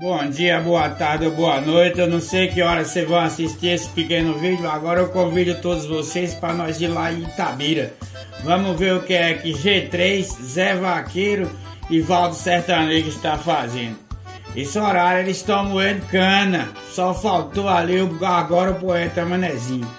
Bom dia, boa tarde ou boa noite. Eu não sei que hora vocês vão assistir esse pequeno vídeo. Agora eu convido todos vocês para nós ir lá em Itabira. Vamos ver o que é que G3, Zé Vaqueiro e Valdo Sertanejo está fazendo. Esse horário eles estão moendo cana. Só faltou ali agora o poeta Manezinho.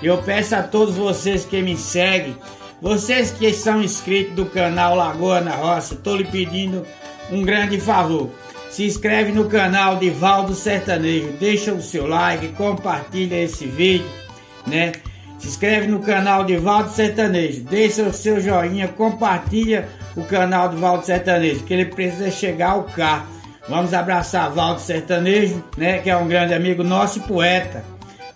Eu peço a todos vocês que me seguem, vocês que são inscritos do canal Lagoa na Roça, estou lhe pedindo um grande favor. Se inscreve no canal de Valdo Sertanejo, deixa o seu like, compartilha esse vídeo, né? Se inscreve no canal de Valdo Sertanejo, deixa o seu joinha, compartilha o canal de Valdo Sertanejo, que ele precisa chegar ao carro. Vamos abraçar Valdo Sertanejo, né? Que é um grande amigo nosso e poeta.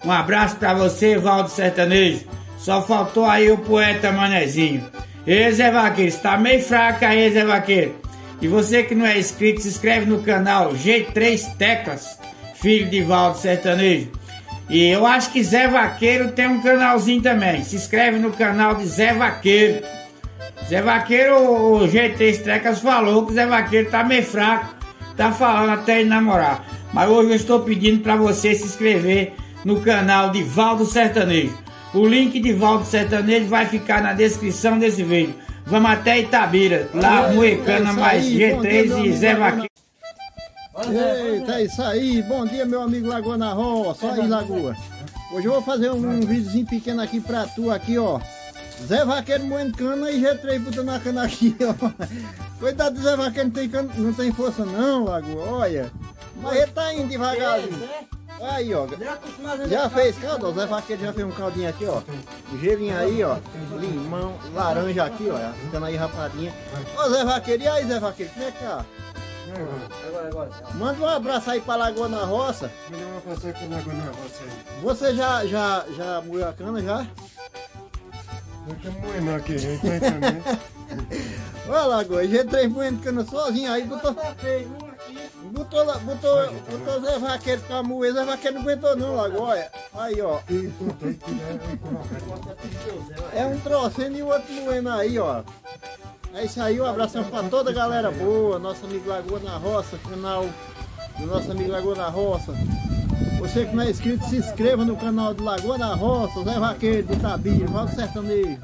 Um abraço para você, Valdo Sertanejo. Só faltou aí o poeta Manezinho. Ei, Zé Vaqueiro, está meio fraco aí, Zé Vaqueiro. E você que não é inscrito, se inscreve no canal G3 Teclas, filho de Valdo Sertanejo. E eu acho que Zé Vaqueiro tem um canalzinho também. Se inscreve no canal de Zé Vaqueiro. Zé Vaqueiro, o G3 Teclas falou que Zé Vaqueiro tá meio fraco. Tá falando até namorar. Mas hoje eu estou pedindo para você se inscrever no canal de Valdo Sertanejo. O link de Valdo Sertanejo vai ficar na descrição desse vídeo. Vamos até Itabira, lá Moecana é mais G3 e Zé Vaqueiro. Eita, é isso aí. Bom dia, meu amigo Lagoa na Roça. Olha aí, Lagoa. Hoje eu vou fazer um, um videozinho pequeno aqui pra tu, aqui, ó. Zé Vaqueiro moendo cana e G3 botando a cana aqui, ó. Coitado do Zé Vaqueiro, não tem, cana, não tem força não, Lagoa, olha. Mas ele tá indo devagarzinho. Aí, ó. Já fez caldo. Zé Vaqueiro já fez um caldinho aqui, ó. O gelinho aí, ó. Limão, laranja aqui, ó. Ficando aí rapadinha. Ô, Zé Vaqueiro, e aí, Zé Vaqueiro, como é que tá? Agora, agora. Manda um abraço aí pra Lagoa na Roça. Manda um abraço aí pra Lagoa na Roça aí. Você já, já, já moeu a cana, já? Moendo aqui? Tá também. Olha, Lagoa, G3 moendo cana sozinho aí, botou... Botou, lá, botou, botou Zé Vaqueiro pra moer, Zé Vaqueiro não aguentou não, Lagoa. Aí, ó. É um trocendo e o outro moendo aí, ó. É isso aí, um abração pra toda a galera boa, nosso amigo Lagoa na Roça, canal do nosso amigo Lagoa na Roça. Você que não é inscrito, se inscreva no canal do Lagoa na Roça, Zé Vaqueiro, de Itabira, Valdo Sertanejo.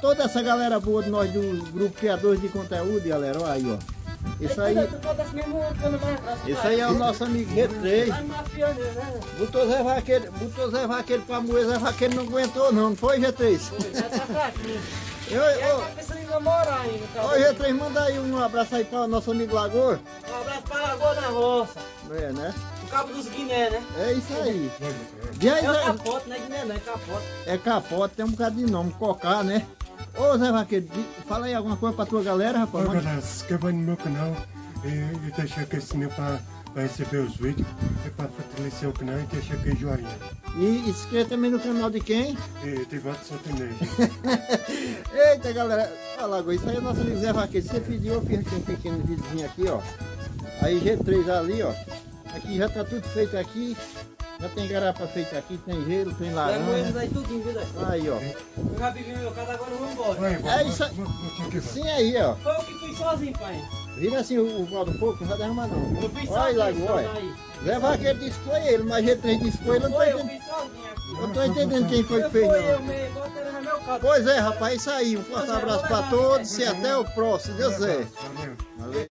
Toda essa galera boa de nós do grupo Criadores de Conteúdo, galera, olha aí, ó. Isso aí, isso aí é o nosso amigo G3. Botou Zé Vaqueiro, botou Zé Vaqueiro pra moer, Zé Vaqueiro não aguentou não, não foi G3? Eu, eu, Ô G3, manda aí um abraço aí para o nosso amigo Lagoa. Um abraço para Lagoa na Roça. É, né? O Cabo dos Guiné, né? É isso aí. E aí, é capote, não é Guiné não, é capote. É capote, tem um bocado de nome, cocá, né? Ô Zé Vaqueiro, fala aí alguma coisa pra tua galera, rapaz. Ô galera, se inscreva no meu canal e, e deixa aqui o sininho pra, pra receber os vídeos. E pra fortalecer o canal e deixa aqui o joinha. E, se inscreva também no canal de quem? E de Vato Sertanejo. Eita galera, olha lá, isso aí é o nosso amigo Zé Vaqueiro. Você pediu, eu fiz aqui um pequeno videozinho aqui, ó. Aí G3 ali, ó. Aqui já tá tudo feito aqui. Já tem garapa feita aqui, tem gelo, tem laranja. aí tudinho, viu, Aí, ó. Eu já bebi meu cada agora vamos embora. É isso aí. Sim, aí, ó. Foi eu que fui sozinho, pai. Vira assim o, o valdo um pouco, não vai derramar não. Eu fiz Olha sozinho, olha. aí. Vaqueiro disse que foi ele, mas G3 disse que foi ele, eu não tô eu entendendo. aqui. Eu tô entendendo quem foi que Eu fez, eu mesmo, meu carro. Pois é, rapaz, isso aí. Um forte abraço pra todos e até o próximo. Deus é.